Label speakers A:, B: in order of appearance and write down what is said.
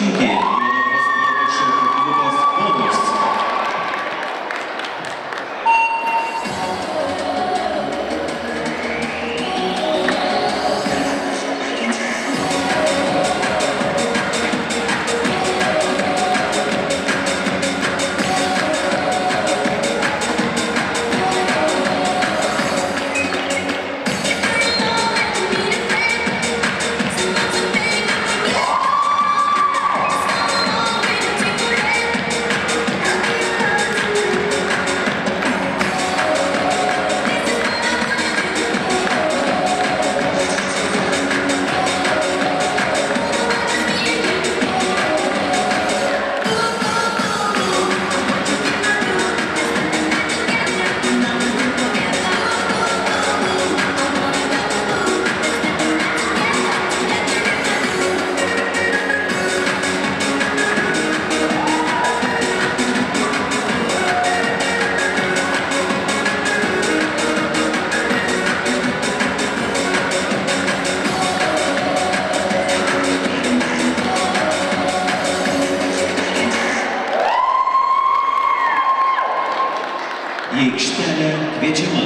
A: Chiquinho. Jej cztery kwiecie ma.